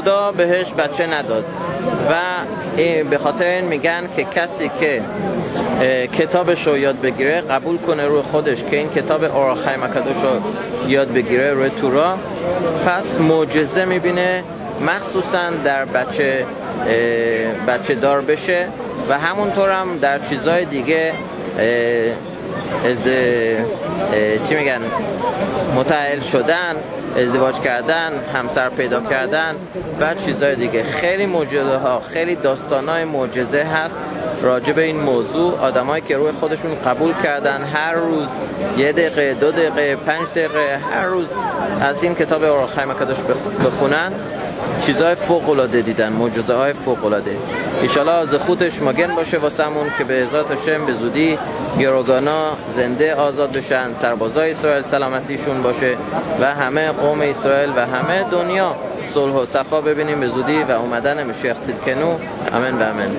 خدا بهش بچه نداد. و به خاطر این میگن که کسی که کتابش رو یاد بگیره قبول کنه روی خودش که این کتاب اوراخای مکدوش رو یاد بگیره روی تورا پس معجزه می‌بینه مخصوصا در بچه بچه دار بشه و همونطور هم در چیزهای دیگه از چی میگن؟ متعهل شدن ازدواج کردن همسر پیدا کردن و چیزهای دیگه. خیلی معجزه ها خیلی داستان های معجزه هست راجع به این موضوع. آدمایی که روی خودشون قبول کردن هر روز یه دقیقه دو دقیقه پنج دقیقه هر روز از این کتاب اوراخای مکدوش بخونن چیزهای فوق العاده دیدن معجزه های فوق العاده ان از خودش مگن باشه واسمون که به ذات هاشم به زودی گروگانا زنده آزاد بشن سربازای اسرائیل سلامتیشون باشه و همه قوم اسرائیل و همه دنیا صلح و صفا ببینیم به زودی و اومدن مشیخ تیدکنو امن و امن